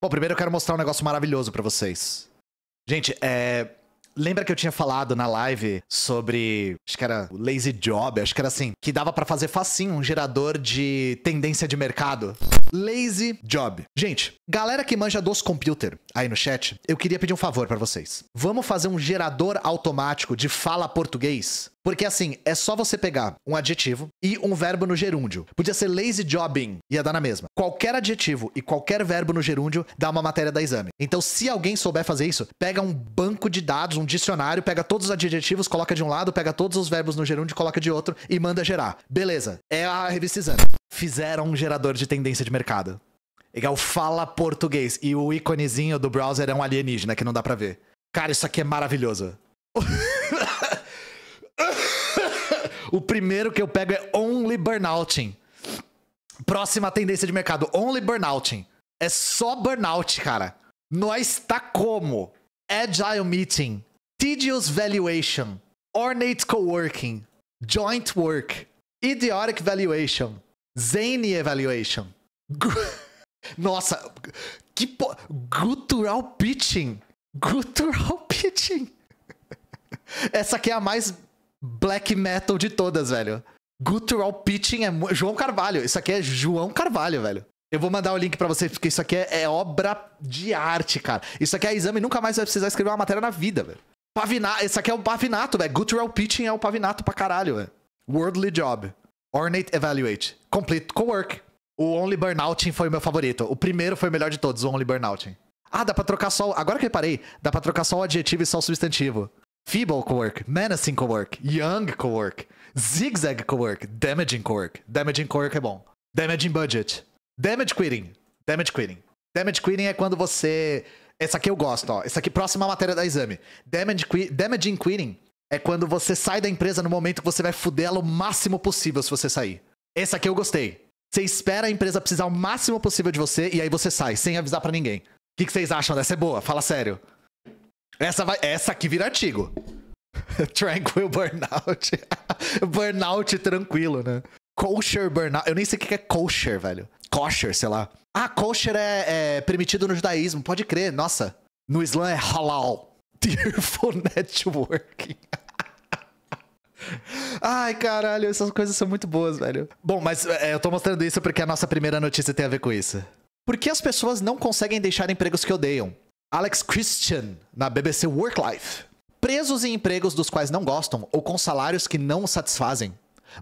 Bom, primeiro eu quero mostrar um negócio maravilhoso pra vocês. Gente, é. Lembra que eu tinha falado na live sobre. Acho que era o Lazy Job, acho que era assim. Que dava pra fazer facinho um gerador de tendência de mercado. Lazy Job. Gente, galera que manja dos computer aí no chat, eu queria pedir um favor pra vocês. Vamos fazer um gerador automático de fala português? Porque assim, é só você pegar um adjetivo e um verbo no gerúndio. Podia ser lazy jobbing, ia dar na mesma. Qualquer adjetivo e qualquer verbo no gerúndio dá uma matéria da exame. Então, se alguém souber fazer isso, pega um banco de dados, um dicionário, pega todos os adjetivos, coloca de um lado, pega todos os verbos no gerúndio, coloca de outro e manda gerar. Beleza, é a revista exame. Fizeram um gerador de tendência de mercado. Igual fala português. E o íconezinho do browser é um alienígena que não dá pra ver. Cara, isso aqui é maravilhoso. o primeiro que eu pego é Only Burnouting. Próxima tendência de mercado, Only Burnouting. É só burnout, cara. Nós tá como? Agile Meeting, Tedious Valuation, Ornate Coworking, Joint Work, Idiotic Valuation, Zany Evaluation. Nossa, que po... Gutural Pitching. Gutural Pitching. Essa aqui é a mais black metal de todas, velho. Gutural Pitching é João Carvalho. Isso aqui é João Carvalho, velho. Eu vou mandar o link para vocês, porque isso aqui é, é, obra de arte, cara. Isso aqui é exame nunca mais vai precisar escrever uma matéria na vida, velho. Pavinato, isso aqui é o pavinato, velho. Gutural Pitching é o pavinato pra caralho, velho. Worldly Job. Ornate Evaluate. Complete Co-work. O Only Burnouting foi o meu favorito. O primeiro foi o melhor de todos, o Only Burnouting. Ah, dá pra trocar só. Agora que eu reparei, dá pra trocar só o adjetivo e só o substantivo. Feeble cowork, menacing cowork, young cowork, zigzag cowork, damaging cowork. Damaging cowork é bom. Damaging budget. Damage quitting. Damage quitting. Damage quitting é quando você. Essa aqui eu gosto, ó. Essa aqui, próxima matéria da exame. Damage qui... Damaging quitting é quando você sai da empresa no momento que você vai fuder ela o máximo possível se você sair. Essa aqui eu gostei. Você espera a empresa precisar o máximo possível de você e aí você sai, sem avisar para ninguém. O que, que, vocês acham dessa? É boa? Fala sério. Essa, vai, essa aqui vira artigo. Tranquil burnout. burnout tranquilo, né? Kosher burnout. Eu nem sei o que é kosher, velho. Kosher, sei lá. Ah, kosher é, é permitido no judaísmo. Pode crer. Nossa. No Islã é halal. Tearful networking. Ai, caralho, essas coisas são muito boas, velho. Bom, mas é, eu tô mostrando isso porque a nossa primeira notícia tem a ver com isso. Por que as pessoas não conseguem deixar empregos que odeiam? Alex Christian, na BBC Work Life. Presos em empregos dos quais não gostam ou com salários que não os satisfazem.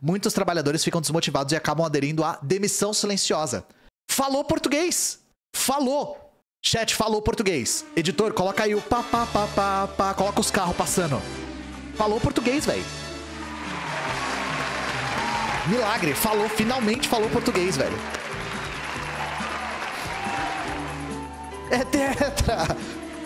Muitos trabalhadores ficam desmotivados e acabam aderindo à demissão silenciosa. Falou português! Falou! Chat falou português. Editor, coloca aí o pá, pá, pá, pá, pá, coloca os carros passando. Falou português, velho. Milagre, falou, finalmente falou português, velho. É tetra!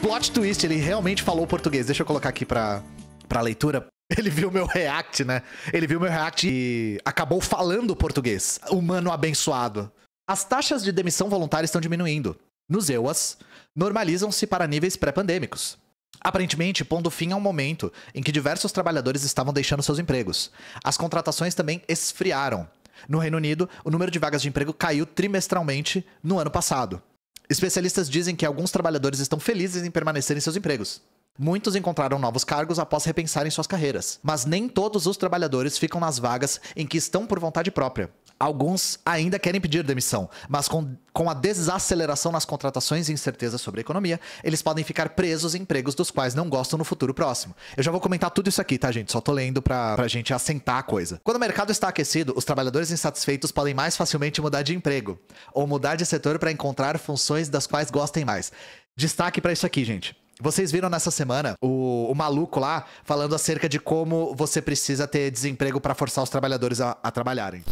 Plot twist, ele realmente falou português. Deixa eu colocar aqui pra, pra leitura. Ele viu meu react, né? Ele viu meu react e acabou falando português. Humano abençoado. As taxas de demissão voluntária estão diminuindo. Nos EUAS, normalizam-se para níveis pré-pandêmicos aparentemente pondo fim a um momento em que diversos trabalhadores estavam deixando seus empregos. As contratações também esfriaram. No Reino Unido, o número de vagas de emprego caiu trimestralmente no ano passado. Especialistas dizem que alguns trabalhadores estão felizes em permanecer em seus empregos. Muitos encontraram novos cargos após repensarem suas carreiras, mas nem todos os trabalhadores ficam nas vagas em que estão por vontade própria. Alguns ainda querem pedir demissão, mas com, com a desaceleração nas contratações e incerteza sobre a economia, eles podem ficar presos em empregos dos quais não gostam no futuro próximo. Eu já vou comentar tudo isso aqui, tá, gente? Só tô lendo pra, pra gente assentar a coisa. Quando o mercado está aquecido, os trabalhadores insatisfeitos podem mais facilmente mudar de emprego ou mudar de setor para encontrar funções das quais gostem mais. Destaque para isso aqui, gente. Vocês viram nessa semana o, o, maluco lá falando acerca de como você precisa ter desemprego para forçar os trabalhadores a, a trabalharem.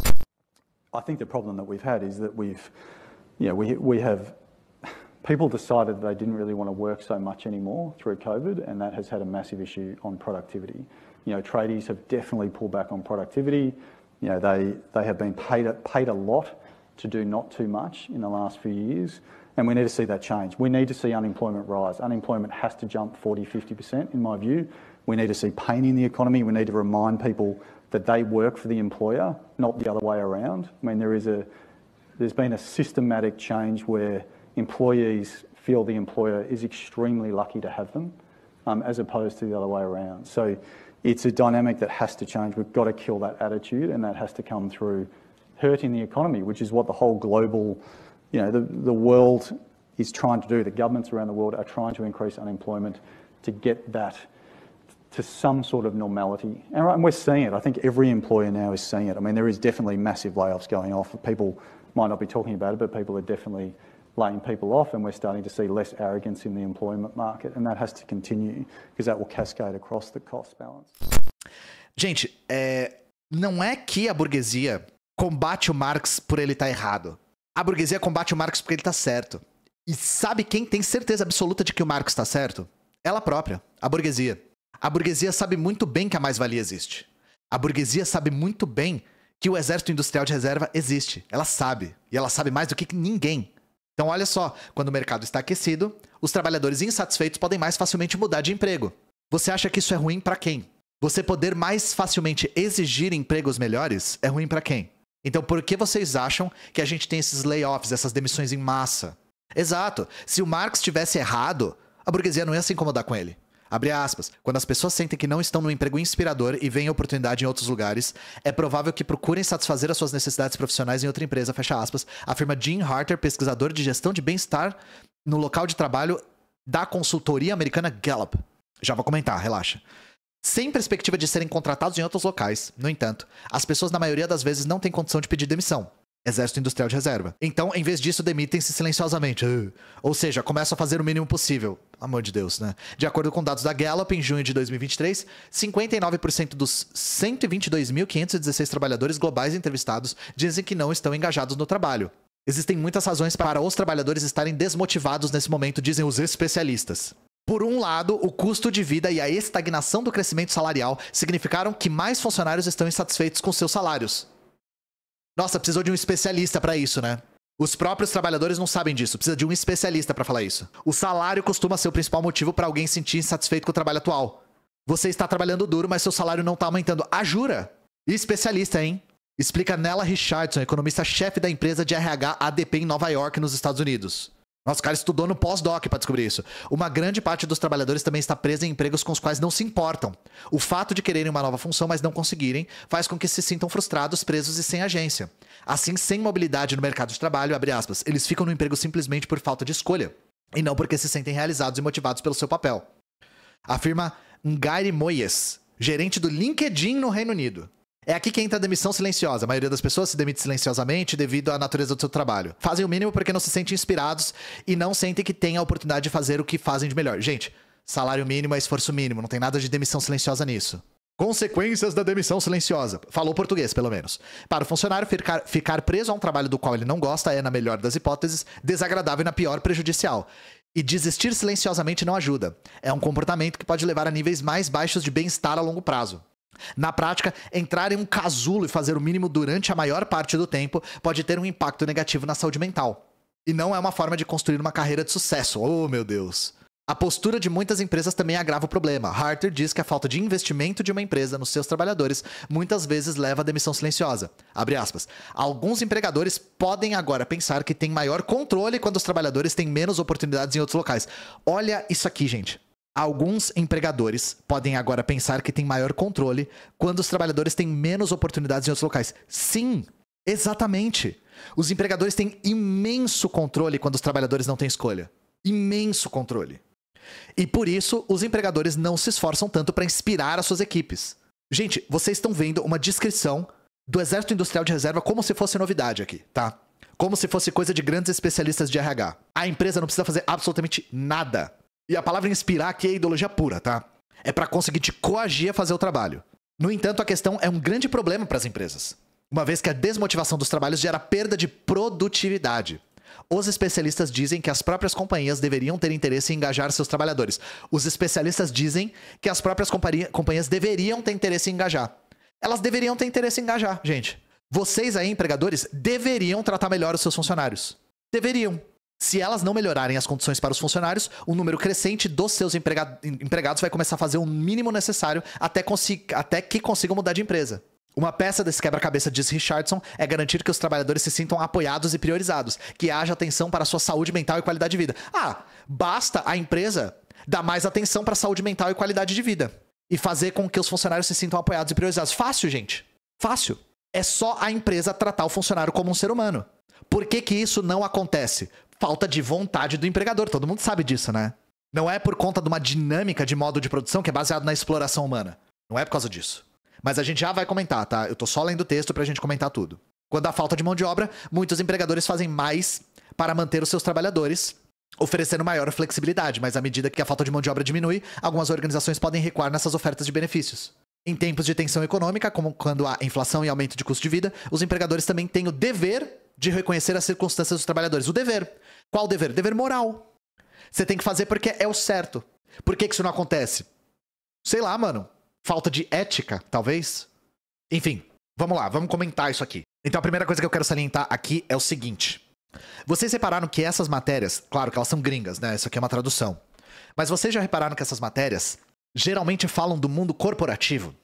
I think the problem that we've had is that we've, you know, we, we have people decided they didn't really want to work so much anymore through COVID, and that has had a massive issue on productivity. You know, tradies have definitely pulled back on productivity. You know, they, they have been paid, paid a lot to do not too much in the last few years, and we need to see that change. We need to see unemployment rise. Unemployment has to jump 40, 50%, in my view. We need to see pain in the economy. We need to remind people that they work for the employer, not the other way around. I mean, there is a, there's been a systematic change where employees feel the employer is extremely lucky to have them, um, as opposed to the other way around. So it's a dynamic that has to change. We've got to kill that attitude, and that has to come through hurting the economy, which is what the whole global, you know, the, the world is trying to do. The governments around the world are trying to increase unemployment to get that to some sort of normality. And, we're seeing it. I think every employer now is seeing it. I mean, there is definitely massive layoffs going off. People might not be talking about it, but people are definitely laying people off, and we're starting to see less arrogance in the employment market, and that has to continue because that will cascade across the cost balance. Gente, é, não é que a burguesia combate o Marx por ele estar errado. A burguesia combate o Marx porque ele está certo. E sabe quem tem certeza absoluta de que o Marx está certo? Ela própria, a burguesia. A burguesia sabe muito bem que a mais-valia existe. A burguesia sabe muito bem que o exército industrial de reserva existe. Ela sabe. E ela sabe mais do que ninguém. Então, olha só: quando o mercado está aquecido, os trabalhadores insatisfeitos podem mais facilmente mudar de emprego. Você acha que isso é ruim para quem? Você poder mais facilmente exigir empregos melhores é ruim para quem? Então, por que vocês acham que a gente tem esses layoffs, essas demissões em massa? Exato. Se o Marx tivesse errado, a burguesia não ia se incomodar com ele. Abre aspas. Quando as pessoas sentem que não estão no emprego inspirador e veem oportunidade em outros lugares, é provável que procurem satisfazer as suas necessidades profissionais em outra empresa, fecha aspas, afirma Jim Harter, pesquisador de gestão de bem-estar no local de trabalho da consultoria americana Gallup. Já vou comentar, relaxa. Sem perspectiva de serem contratados em outros locais, no entanto, as pessoas na maioria das vezes não têm condição de pedir demissão. Exército Industrial de Reserva. Então, em vez disso, demitem-se silenciosamente. Ou seja, começam a fazer o mínimo possível. Amor de Deus, né? De acordo com dados da Gallup, em junho de 2023, 59% dos 122.516 trabalhadores globais entrevistados dizem que não estão engajados no trabalho. Existem muitas razões para os trabalhadores estarem desmotivados nesse momento, dizem os especialistas. Por um lado, o custo de vida e a estagnação do crescimento salarial significaram que mais funcionários estão insatisfeitos com seus salários. Nossa, precisou de um especialista para isso, né? Os próprios trabalhadores não sabem disso, precisa de um especialista para falar isso. O salário costuma ser o principal motivo para alguém se sentir insatisfeito com o trabalho atual. Você está trabalhando duro, mas seu salário não está aumentando. Ah, jura? E especialista, hein? Explica Nella Richardson, economista-chefe da empresa de RH ADP em Nova York, nos Estados Unidos. Nossa, o cara estudou no pós-doc para descobrir isso. Uma grande parte dos trabalhadores também está presa em empregos com os quais não se importam. O fato de quererem uma nova função, mas não conseguirem, faz com que se sintam frustrados, presos e sem agência. Assim, sem mobilidade no mercado de trabalho, aspas, eles ficam no emprego simplesmente por falta de escolha, e não porque se sentem realizados e motivados pelo seu papel. Afirma Ngari Moyes, gerente do LinkedIn no Reino Unido. É aqui que entra a demissão silenciosa. A maioria das pessoas se demite silenciosamente devido à natureza do seu trabalho. Fazem o mínimo porque não se sentem inspirados e não sentem que têm a oportunidade de fazer o que fazem de melhor. Gente, salário mínimo é esforço mínimo, não tem nada de demissão silenciosa nisso. Consequências da demissão silenciosa. Falou português, pelo menos. Para o funcionário, ficar, ficar preso a um trabalho do qual ele não gosta é, na melhor das hipóteses, desagradável e, na pior, prejudicial. E desistir silenciosamente não ajuda. É um comportamento que pode levar a níveis mais baixos de bem-estar a longo prazo. Na prática, entrar em um casulo e fazer o mínimo durante a maior parte do tempo pode ter um impacto negativo na saúde mental. E não é uma forma de construir uma carreira de sucesso. Oh, meu Deus. A postura de muitas empresas também agrava o problema. Harter diz que a falta de investimento de uma empresa nos seus trabalhadores muitas vezes leva à demissão silenciosa. Alguns empregadores podem agora pensar que têm maior controle quando os trabalhadores têm menos oportunidades em outros locais. Olha isso aqui, gente. Alguns empregadores podem agora pensar que têm maior controle quando os trabalhadores têm menos oportunidades em outros locais. Sim, exatamente. Os empregadores têm imenso controle quando os trabalhadores não têm escolha. Imenso controle. E por isso, os empregadores não se esforçam tanto para inspirar as suas equipes. Gente, vocês estão vendo uma descrição do Exército Industrial de Reserva como se fosse novidade aqui, tá? Como se fosse coisa de grandes especialistas de RH. A empresa não precisa fazer absolutamente nada e a palavra inspirar aqui é ideologia pura, tá? É para conseguir te coagir a fazer o trabalho. No entanto, a questão é um grande problema para as empresas, uma vez que a desmotivação dos trabalhos gera perda de produtividade. Os especialistas dizem que as próprias companhias deveriam ter interesse em engajar seus trabalhadores. Os especialistas dizem que as próprias companhias deveriam ter interesse em engajar. Elas deveriam ter interesse em engajar, gente. Vocês aí, empregadores, deveriam tratar melhor os seus funcionários. Deveriam. Se elas não melhorarem as condições para os funcionários, o número crescente dos seus empregados vai começar a fazer o mínimo necessário até, até que consigam mudar de empresa. Uma peça desse quebra-cabeça, diz Richardson, é garantir que os trabalhadores se sintam apoiados e priorizados, que haja atenção para a sua saúde mental e qualidade de vida. Ah, basta a empresa dar mais atenção para a saúde mental e qualidade de vida e fazer com que os funcionários se sintam apoiados e priorizados. Fácil, gente. Fácil. É só a empresa tratar o funcionário como um ser humano. Por que, que isso não acontece? Falta de vontade do empregador. Todo mundo sabe disso, né? Não é por conta de uma dinâmica de modo de produção que é baseado na exploração humana. Não é por causa disso. Mas a gente já vai comentar, tá? Eu tô só lendo o texto pra gente comentar tudo. Quando há falta de mão de obra, muitos empregadores fazem mais para manter os seus trabalhadores, oferecendo maior flexibilidade, mas à medida que a falta de mão de obra diminui, algumas organizações podem recuar nessas ofertas de benefícios. Em tempos de tensão econômica, como quando há inflação e aumento de custo de vida, os empregadores também têm o dever de reconhecer as circunstâncias dos trabalhadores. O dever. Qual o dever? Dever moral. Você tem que fazer porque é o certo. Por que, que isso não acontece? Sei lá, mano. Falta de ética, talvez? Enfim, vamos lá, vamos comentar isso aqui. Então a primeira coisa que eu quero salientar aqui é o seguinte. Vocês repararam que essas matérias, claro que elas são gringas, né? Isso aqui é uma tradução. Mas vocês já repararam que essas matérias geralmente falam do mundo corporativo?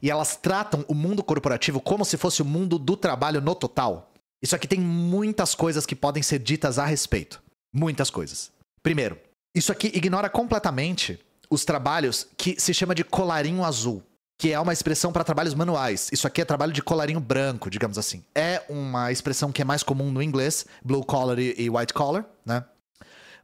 E elas tratam o mundo corporativo como se fosse o mundo do trabalho no total? Isso aqui tem muitas coisas que podem ser ditas a respeito. Muitas coisas. Primeiro, isso aqui ignora completamente os trabalhos que se chama de colarinho azul, que é uma expressão para trabalhos manuais. Isso aqui é trabalho de colarinho branco, digamos assim. É uma expressão que é mais comum no inglês, blue collar e white collar, né?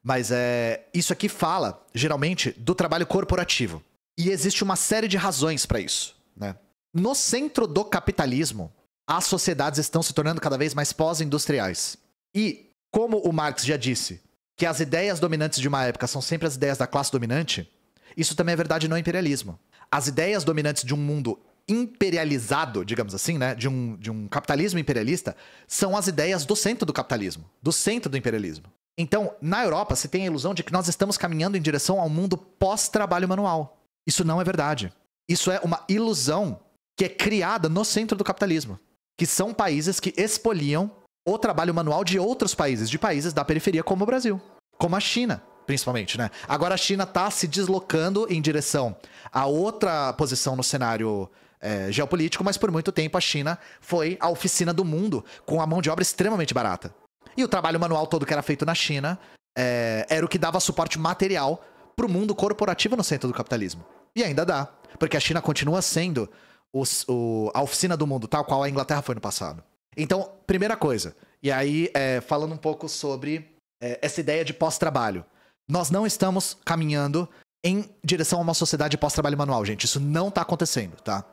Mas é, isso aqui fala, geralmente, do trabalho corporativo. E existe uma série de razões para isso, né? No centro do capitalismo, as sociedades estão se tornando cada vez mais pós-industriais. E, como o Marx já disse, que as ideias dominantes de uma época são sempre as ideias da classe dominante, isso também é verdade no imperialismo. As ideias dominantes de um mundo imperializado, digamos assim, né, de um, de um capitalismo imperialista, são as ideias do centro do capitalismo, do centro do imperialismo. Então, na Europa, se tem a ilusão de que nós estamos caminhando em direção ao mundo pós-trabalho manual. Isso não é verdade. Isso é uma ilusão que é criada no centro do capitalismo, que são países que expoliam o trabalho manual de outros países, de países da periferia como o Brasil, como a China principalmente, né? Agora a China está se deslocando em direção a outra posição no cenário é, geopolítico, mas por muito tempo a China foi a oficina do mundo com a mão de obra extremamente barata. E o trabalho manual todo que era feito na China é, era o que dava suporte material para o mundo corporativo no centro do capitalismo. E ainda dá, porque a China continua sendo os, o, a oficina do mundo, tal qual a Inglaterra foi no passado. Então, primeira coisa, e aí é, falando um pouco sobre é, essa ideia de pós-trabalho. Nós não estamos caminhando em direção a uma sociedade pós-trabalho manual, gente. Isso não está acontecendo, tá?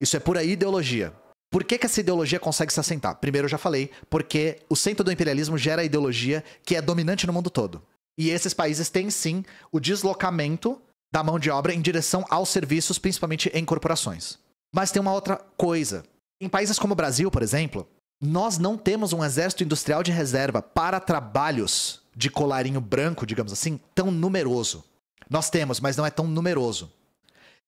Isso é pura ideologia. Por que, que essa ideologia consegue se assentar? Primeiro, eu já falei, porque o centro do imperialismo gera a ideologia que é dominante no mundo todo. E esses países têm sim o deslocamento da mão de obra em direção aos serviços, principalmente em corporações. Mas tem uma outra coisa. Em países como o Brasil, por exemplo, nós não temos um exército industrial de reserva para trabalhos de colarinho branco, digamos assim, tão numeroso. Nós temos, mas não é tão numeroso.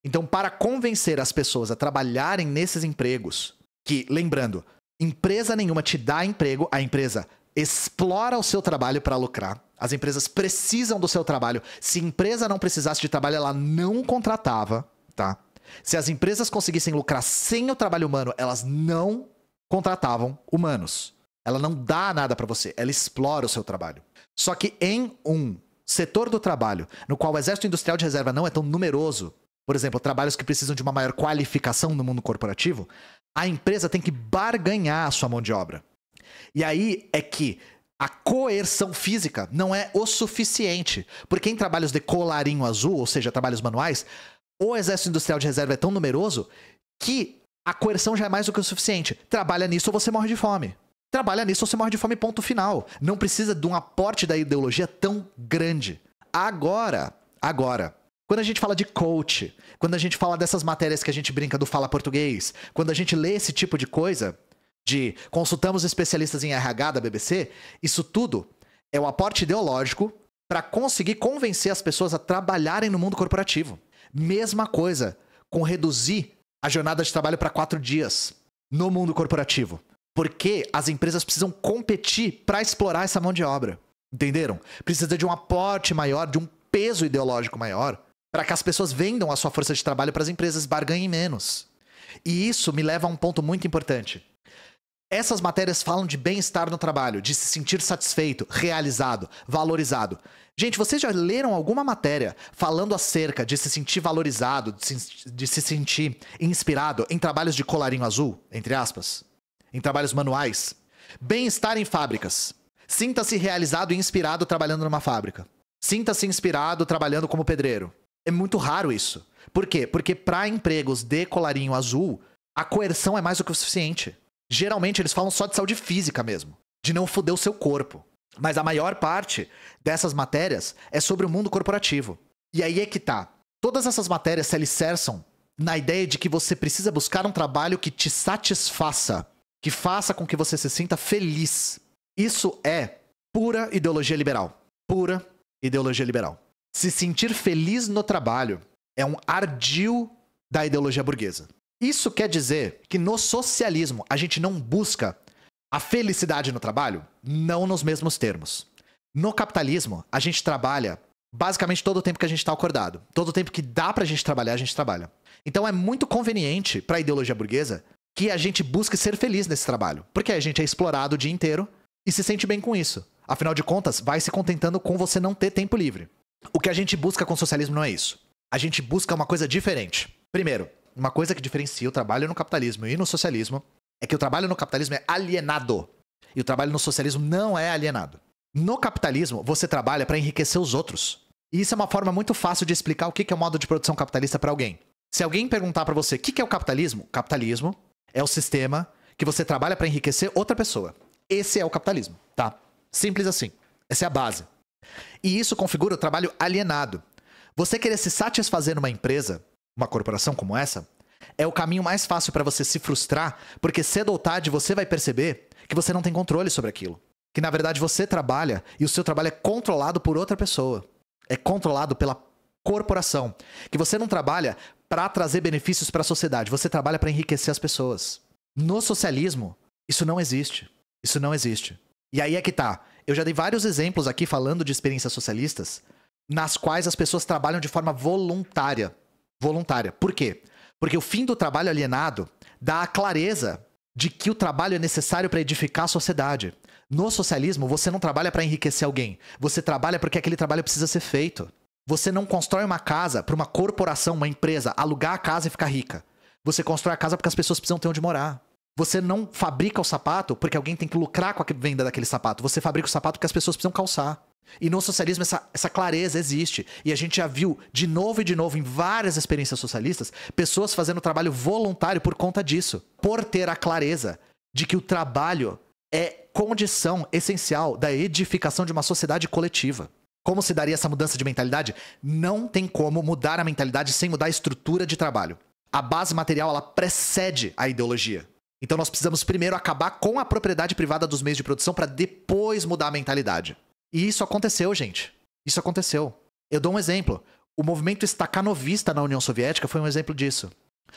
Então, para convencer as pessoas a trabalharem nesses empregos, que, lembrando, empresa nenhuma te dá emprego, a empresa explora o seu trabalho para lucrar. As empresas precisam do seu trabalho. Se empresa não precisasse de trabalho, ela não contratava, tá? Se as empresas conseguissem lucrar sem o trabalho humano, elas não contratavam humanos. Ela não dá nada para você, ela explora o seu trabalho. Só que em um setor do trabalho no qual o exército industrial de reserva não é tão numeroso, por exemplo, trabalhos que precisam de uma maior qualificação no mundo corporativo, a empresa tem que barganhar a sua mão de obra. E aí é que a coerção física não é o suficiente, porque em trabalhos de colarinho azul, ou seja, trabalhos manuais, o exército industrial de reserva é tão numeroso que a coerção já é mais do que o suficiente. Trabalha nisso ou você morre de fome. Trabalha nisso ou você morre de fome, ponto final. Não precisa de um aporte da ideologia tão grande. Agora, agora, quando a gente fala de coach, quando a gente fala dessas matérias que a gente brinca do fala português, quando a gente lê esse tipo de coisa, de consultamos especialistas em RH da BBC, isso tudo é o aporte ideológico para conseguir convencer as pessoas a trabalharem no mundo corporativo. Mesma coisa com reduzir a jornada de trabalho para quatro dias no mundo corporativo. Porque as empresas precisam competir para explorar essa mão de obra. Entenderam? Precisa de um aporte maior, de um peso ideológico maior, para que as pessoas vendam a sua força de trabalho para as empresas, barganhem menos. E isso me leva a um ponto muito importante. Essas matérias falam de bem-estar no trabalho, de se sentir satisfeito, realizado, valorizado. Gente, vocês já leram alguma matéria falando acerca de se sentir valorizado, de se, de se sentir inspirado em trabalhos de colarinho azul, entre aspas? Em trabalhos manuais? Bem-estar em fábricas. Sinta-se realizado e inspirado trabalhando numa fábrica. Sinta-se inspirado trabalhando como pedreiro. É muito raro isso. Por quê? Porque para empregos de colarinho azul, a coerção é mais do que o suficiente. Geralmente eles falam só de saúde física mesmo, de não foder o seu corpo. Mas a maior parte dessas matérias é sobre o mundo corporativo. E aí é que tá. Todas essas matérias se alicerçam na ideia de que você precisa buscar um trabalho que te satisfaça, que faça com que você se sinta feliz. Isso é pura ideologia liberal. Pura ideologia liberal. Se sentir feliz no trabalho é um ardil da ideologia burguesa. Isso quer dizer que no socialismo a gente não busca a felicidade no trabalho? Não nos mesmos termos. No capitalismo, a gente trabalha basicamente todo o tempo que a gente está acordado. Todo o tempo que dá pra gente trabalhar, a gente trabalha. Então é muito conveniente para a ideologia burguesa que a gente busque ser feliz nesse trabalho. Porque a gente é explorado o dia inteiro e se sente bem com isso. Afinal de contas, vai se contentando com você não ter tempo livre. O que a gente busca com o socialismo não é isso. A gente busca uma coisa diferente. Primeiro, uma coisa que diferencia o trabalho no capitalismo e no socialismo é que o trabalho no capitalismo é alienado e o trabalho no socialismo não é alienado. No capitalismo, você trabalha para enriquecer os outros. E isso é uma forma muito fácil de explicar o que é o modo de produção capitalista para alguém. Se alguém perguntar para você o que é o capitalismo, capitalismo é o sistema que você trabalha para enriquecer outra pessoa. Esse é o capitalismo, tá? Simples assim. Essa é a base. E isso configura o trabalho alienado. Você querer se satisfazer numa empresa uma corporação como essa, é o caminho mais fácil para você se frustrar, porque cedo ou tarde você vai perceber que você não tem controle sobre aquilo. Que na verdade você trabalha e o seu trabalho é controlado por outra pessoa. É controlado pela corporação. Que você não trabalha para trazer benefícios para a sociedade, você trabalha para enriquecer as pessoas. No socialismo, isso não existe. Isso não existe. E aí é que tá. Eu já dei vários exemplos aqui falando de experiências socialistas, nas quais as pessoas trabalham de forma voluntária voluntária. Por quê? Porque o fim do trabalho alienado dá a clareza de que o trabalho é necessário para edificar a sociedade. No socialismo, você não trabalha para enriquecer alguém, você trabalha porque aquele trabalho precisa ser feito. Você não constrói uma casa para uma corporação, uma empresa, alugar a casa e ficar rica. Você constrói a casa porque as pessoas precisam ter onde morar. Você não fabrica o sapato porque alguém tem que lucrar com a venda daquele sapato. Você fabrica o sapato porque as pessoas precisam calçar. E no socialismo essa, essa clareza existe. E a gente já viu de novo e de novo em várias experiências socialistas pessoas fazendo trabalho voluntário por conta disso. Por ter a clareza de que o trabalho é condição essencial da edificação de uma sociedade coletiva. Como se daria essa mudança de mentalidade? Não tem como mudar a mentalidade sem mudar a estrutura de trabalho. A base material ela precede a ideologia. Então nós precisamos primeiro acabar com a propriedade privada dos meios de produção para depois mudar a mentalidade. E isso aconteceu, gente. Isso aconteceu. Eu dou um exemplo. O movimento estacanovista na União Soviética foi um exemplo disso.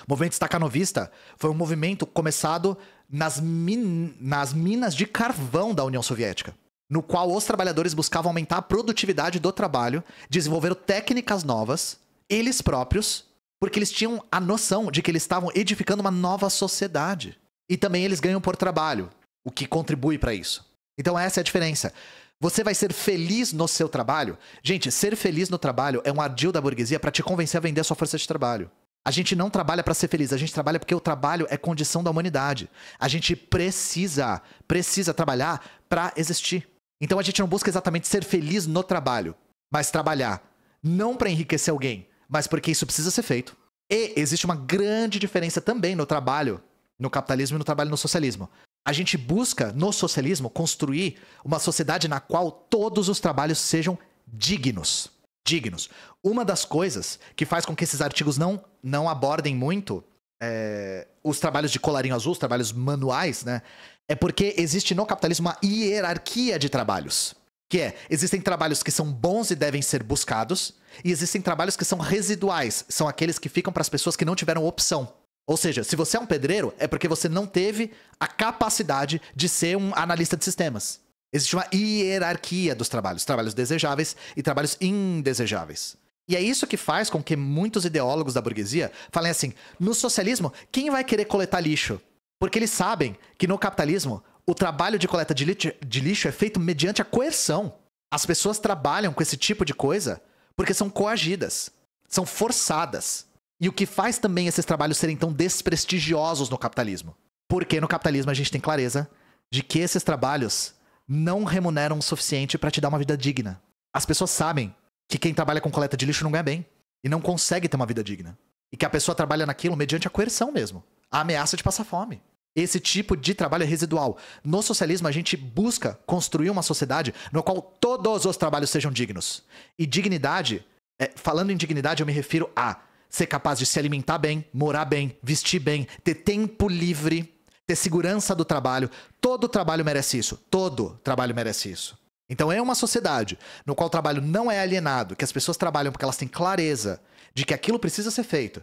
O movimento estacanovista foi um movimento começado nas, min nas minas de carvão da União Soviética, no qual os trabalhadores buscavam aumentar a produtividade do trabalho, desenvolveram técnicas novas, eles próprios, porque eles tinham a noção de que eles estavam edificando uma nova sociedade. E também eles ganham por trabalho, o que contribui para isso. Então essa é a diferença. Você vai ser feliz no seu trabalho? Gente, ser feliz no trabalho é um ardil da burguesia para te convencer a vender a sua força de trabalho. A gente não trabalha para ser feliz, a gente trabalha porque o trabalho é condição da humanidade. A gente precisa, precisa trabalhar para existir. Então a gente não busca exatamente ser feliz no trabalho, mas trabalhar não para enriquecer alguém, mas porque isso precisa ser feito. E existe uma grande diferença também no trabalho, no capitalismo e no trabalho no socialismo. A gente busca, no socialismo, construir uma sociedade na qual todos os trabalhos sejam dignos. Dignos. Uma das coisas que faz com que esses artigos não, não abordem muito é, os trabalhos de colarinho azul, os trabalhos manuais, né? É porque existe no capitalismo uma hierarquia de trabalhos. Que é, existem trabalhos que são bons e devem ser buscados, e existem trabalhos que são residuais, são aqueles que ficam para as pessoas que não tiveram opção. Ou seja, se você é um pedreiro, é porque você não teve a capacidade de ser um analista de sistemas. Existe uma hierarquia dos trabalhos, trabalhos desejáveis e trabalhos indesejáveis. E é isso que faz com que muitos ideólogos da burguesia falem assim: no socialismo, quem vai querer coletar lixo? Porque eles sabem que no capitalismo, o trabalho de coleta de lixo, de lixo é feito mediante a coerção. As pessoas trabalham com esse tipo de coisa porque são coagidas, são forçadas. E o que faz também esses trabalhos serem tão desprestigiosos no capitalismo? Porque no capitalismo a gente tem clareza de que esses trabalhos não remuneram o suficiente para te dar uma vida digna. As pessoas sabem que quem trabalha com coleta de lixo não ganha bem e não consegue ter uma vida digna. E que a pessoa trabalha naquilo mediante a coerção mesmo, a ameaça de passar fome. Esse tipo de trabalho é residual. No socialismo, a gente busca construir uma sociedade no qual todos os trabalhos sejam dignos. E dignidade, é, falando em dignidade, eu me refiro a ser capaz de se alimentar bem, morar bem, vestir bem, ter tempo livre, ter segurança do trabalho. Todo trabalho merece isso. Todo trabalho merece isso. Então é uma sociedade no qual o trabalho não é alienado, que as pessoas trabalham porque elas têm clareza de que aquilo precisa ser feito,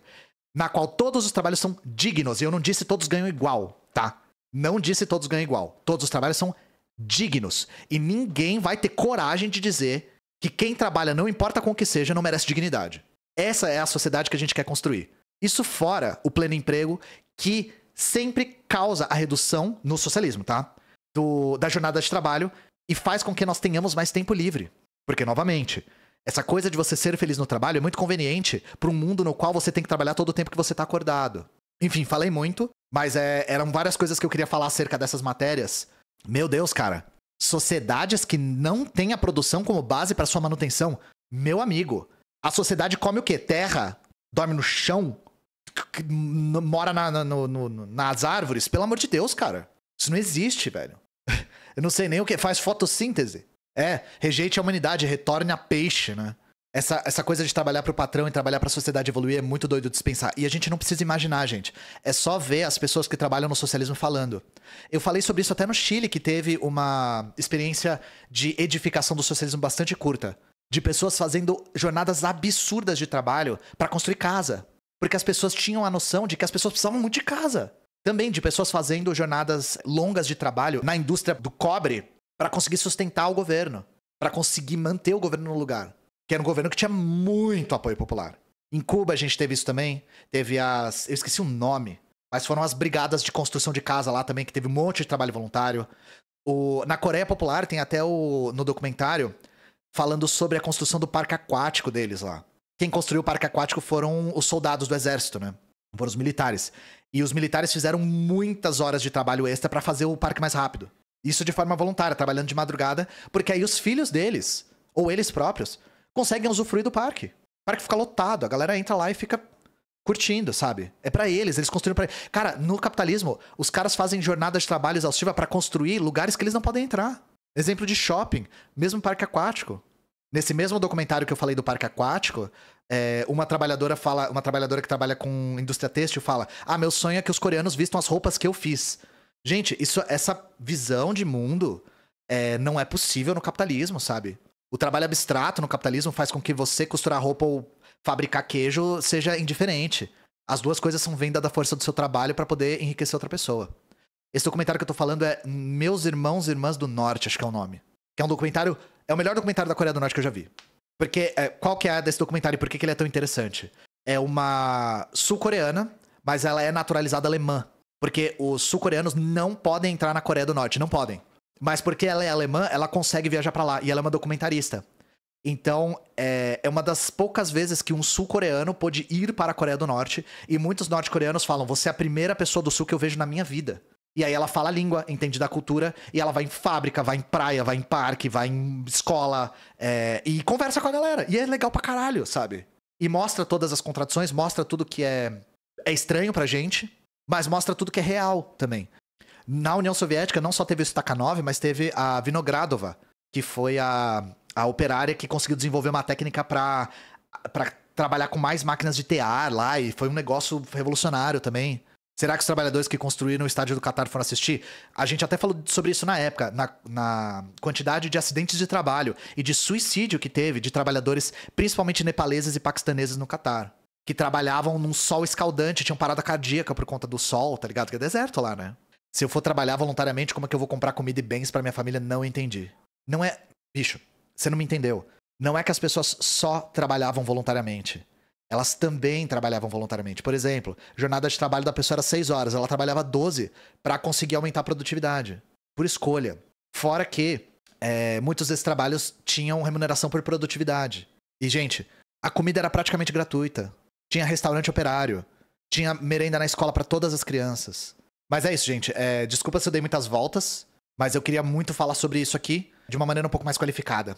na qual todos os trabalhos são dignos, e eu não disse todos ganham igual, tá? Não disse todos ganham igual. Todos os trabalhos são dignos. E ninguém vai ter coragem de dizer que quem trabalha, não importa com o que seja, não merece dignidade. Essa é a sociedade que a gente quer construir. Isso fora o pleno emprego, que sempre causa a redução no socialismo, tá? Do, da jornada de trabalho e faz com que nós tenhamos mais tempo livre. Porque, novamente, essa coisa de você ser feliz no trabalho é muito conveniente para um mundo no qual você tem que trabalhar todo o tempo que você está acordado. Enfim, falei muito, mas é, eram várias coisas que eu queria falar acerca dessas matérias. Meu Deus, cara. Sociedades que não têm a produção como base para sua manutenção. Meu amigo. A sociedade come o quê? Terra? Dorme no chão? Mora na, na, no, no, nas árvores? Pelo amor de Deus, cara. Isso não existe, velho. Eu não sei nem o que. Faz fotossíntese. É, rejeite a humanidade, retorne a peixe, né? Essa, essa coisa de trabalhar pro patrão e trabalhar pra sociedade evoluir é muito doido de dispensar. E a gente não precisa imaginar, gente. É só ver as pessoas que trabalham no socialismo falando. Eu falei sobre isso até no Chile, que teve uma experiência de edificação do socialismo bastante curta. De pessoas fazendo jornadas absurdas de trabalho para construir casa. Porque as pessoas tinham a noção de que as pessoas precisavam muito de casa. Também de pessoas fazendo jornadas longas de trabalho na indústria do cobre para conseguir sustentar o governo, para conseguir manter o governo no lugar. Que era um governo que tinha muito apoio popular. Em Cuba a gente teve isso também. Teve as. Eu esqueci o nome. Mas foram as brigadas de construção de casa lá também, que teve um monte de trabalho voluntário. O... Na Coreia Popular tem até o. no documentário falando sobre a construção do parque aquático deles lá. Quem construiu o parque aquático foram os soldados do exército, né? Foram os militares. E os militares fizeram muitas horas de trabalho extra para fazer o parque mais rápido. Isso de forma voluntária, trabalhando de madrugada, porque aí os filhos deles, ou eles próprios, conseguem usufruir do parque. O parque fica lotado, a galera entra lá e fica curtindo, sabe? É para eles, eles construíram para Cara, no capitalismo, os caras fazem jornada de trabalho exaustiva para construir lugares que eles não podem entrar. Exemplo de shopping, mesmo parque aquático. Nesse mesmo documentário que eu falei do parque aquático, é, uma trabalhadora fala, uma trabalhadora que trabalha com indústria têxtil fala: "Ah, meu sonho é que os coreanos vistam as roupas que eu fiz". Gente, isso, essa visão de mundo é, não é possível no capitalismo, sabe? O trabalho abstrato no capitalismo faz com que você costurar roupa ou fabricar queijo seja indiferente. As duas coisas são venda da força do seu trabalho para poder enriquecer outra pessoa. Esse documentário que eu tô falando é Meus Irmãos e Irmãs do Norte, acho que é o nome. Que é um documentário é o melhor documentário da Coreia do Norte que eu já vi. Porque, é, qual que é desse documentário e por que, que ele é tão interessante? É uma sul-coreana, mas ela é naturalizada alemã. Porque os sul-coreanos não podem entrar na Coreia do Norte, não podem. Mas porque ela é alemã, ela consegue viajar para lá. E ela é uma documentarista. Então, é, é uma das poucas vezes que um sul-coreano pôde ir para a Coreia do Norte. E muitos norte-coreanos falam: Você é a primeira pessoa do sul que eu vejo na minha vida. E aí ela fala a língua, entende da cultura, e ela vai em fábrica, vai em praia, vai em parque, vai em escola, é, e conversa com a galera. E é legal pra caralho, sabe? E mostra todas as contradições, mostra tudo que é, é estranho pra gente, mas mostra tudo que é real também. Na União Soviética não só teve o Stakhanov, mas teve a Vinogradova, que foi a, a operária que conseguiu desenvolver uma técnica pra, pra trabalhar com mais máquinas de tear lá, e foi um negócio revolucionário também. Será que os trabalhadores que construíram o estádio do Qatar foram assistir? A gente até falou sobre isso na época, na, na, quantidade de acidentes de trabalho e de suicídio que teve de trabalhadores, principalmente nepaleses e paquistaneses no Qatar. Que trabalhavam num sol escaldante, tinham parada cardíaca por conta do sol, tá ligado? Que é deserto lá, né? Se eu for trabalhar voluntariamente, como é que eu vou comprar comida e bens para minha família? Não entendi. Não é. Bicho, você não me entendeu. não é que as pessoas só trabalhavam voluntariamente. Elas também trabalhavam voluntariamente. Por exemplo, jornada de trabalho da pessoa era 6 horas, ela trabalhava 12 para conseguir aumentar a produtividade. Por escolha. Fora que é, muitos desses trabalhos tinham remuneração por produtividade. E, gente, a comida era praticamente gratuita. Tinha restaurante operário. Tinha merenda na escola para todas as crianças. Mas é isso, gente. É, desculpa se eu dei muitas voltas, mas eu queria muito falar sobre isso aqui de uma maneira um pouco mais qualificada.